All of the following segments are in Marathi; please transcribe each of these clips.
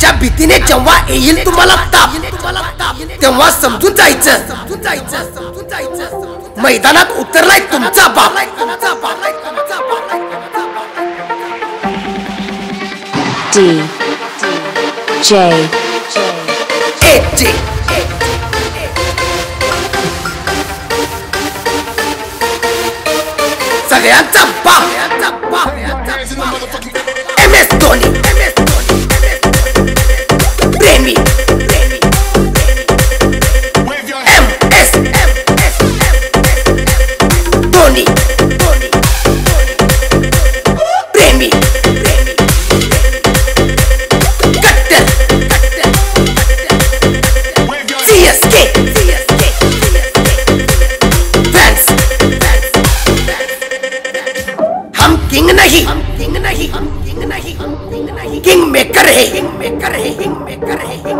त्याच्या भीतीने जेव्हा येईल तुम्हाला ताप तेव्हा समजून जायचं. मैदानात उतरलाय तुमचा बाप. तुमचा बाप सगळ्यांचा बाप. M S Dhoni. फैंस हम किंग नहीं हम किंग नहीं। हम किंग नहीं। हम किंग नहीं। किंग मेकर है। किंग मेकर है। किंग मेकर है।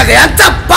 っがやった。